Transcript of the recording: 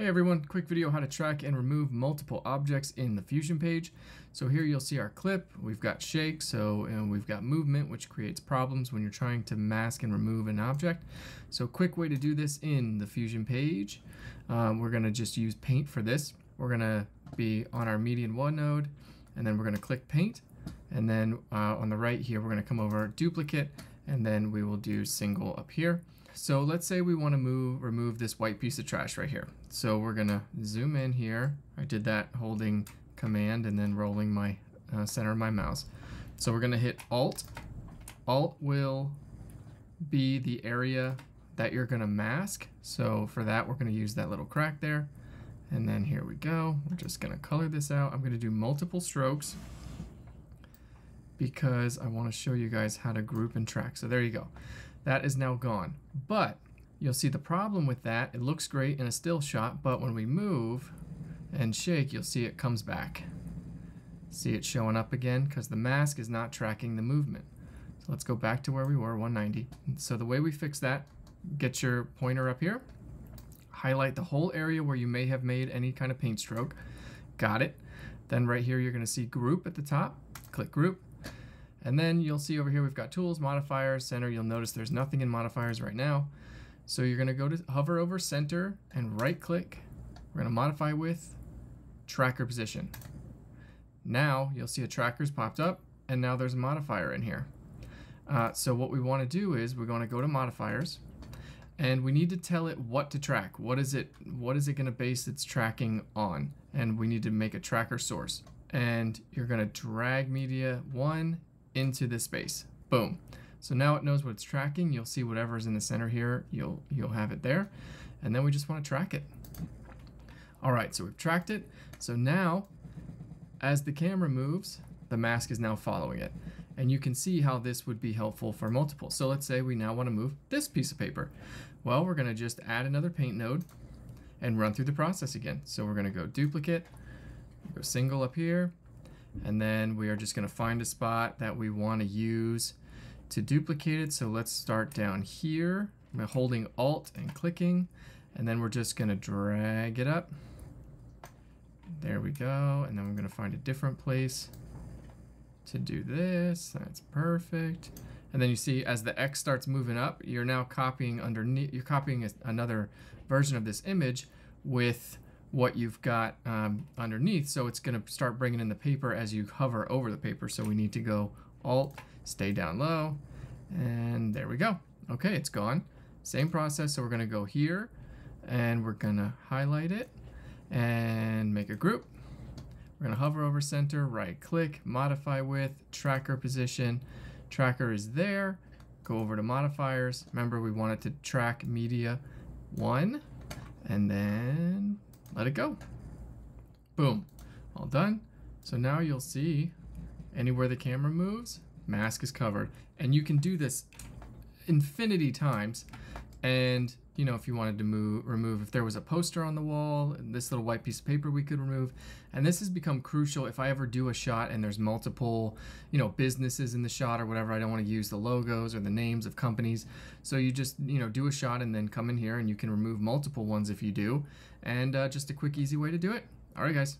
Hey everyone, quick video how to track and remove multiple objects in the Fusion page. So here you'll see our clip, we've got shake, so and we've got movement which creates problems when you're trying to mask and remove an object. So quick way to do this in the Fusion page, um, we're gonna just use paint for this. We're gonna be on our MediaIn one node and then we're gonna click paint and then uh, on the right here we're gonna come over duplicate and then we will do single up here. So let's say we want to move, remove this white piece of trash right here. So we're gonna zoom in here. I did that holding command and then rolling my uh, center of my mouse. So we're gonna hit Alt. Alt will be the area that you're gonna mask. So for that, we're gonna use that little crack there. And then here we go. We're just gonna color this out. I'm gonna do multiple strokes because I wanna show you guys how to group and track. So there you go. That is now gone. But you'll see the problem with that, it looks great in a still shot, but when we move and shake, you'll see it comes back. See it showing up again because the mask is not tracking the movement. So let's go back to where we were, 190. So the way we fix that, get your pointer up here, highlight the whole area where you may have made any kind of paint stroke. Got it. Then right here, you're gonna see group at the top, click group, and then you'll see over here we've got tools, modifiers, center. You'll notice there's nothing in modifiers right now. So you're gonna go to hover over center and right click. We're gonna modify with tracker position. Now you'll see a tracker's popped up and now there's a modifier in here. Uh, so what we wanna do is we're gonna go to modifiers and we need to tell it what to track. What is it, what is it gonna base its tracking on? And we need to make a tracker source. And you're gonna drag media one into this space. Boom. So now it knows what it's tracking. You'll see whatever's in the center here, you'll, you'll have it there. And then we just want to track it. All right, so we've tracked it. So now, as the camera moves, the mask is now following it. And you can see how this would be helpful for multiple. So let's say we now want to move this piece of paper. Well, we're going to just add another paint node and run through the process again. So we're going to go duplicate, go single up here, and then we are just going to find a spot that we want to use to duplicate it. So let's start down here. I'm holding Alt and clicking, and then we're just going to drag it up. There we go. And then we're going to find a different place to do this. That's perfect. And then you see as the X starts moving up, you're now copying underneath, you're copying another version of this image with what you've got um, underneath. So it's going to start bringing in the paper as you hover over the paper. So we need to go Alt, stay down low, and there we go. Okay, it's gone. Same process. So we're going to go here and we're going to highlight it and make a group. We're going to hover over center, right click, modify with, tracker position. Tracker is there. Go over to modifiers. Remember, we want it to track media one and then let it go. Boom, all done. So now you'll see anywhere the camera moves, mask is covered. And you can do this infinity times. And you know, if you wanted to move, remove, if there was a poster on the wall, this little white piece of paper we could remove. And this has become crucial if I ever do a shot and there's multiple, you know, businesses in the shot or whatever. I don't want to use the logos or the names of companies. So you just, you know, do a shot and then come in here and you can remove multiple ones if you do. And uh, just a quick, easy way to do it. All right, guys.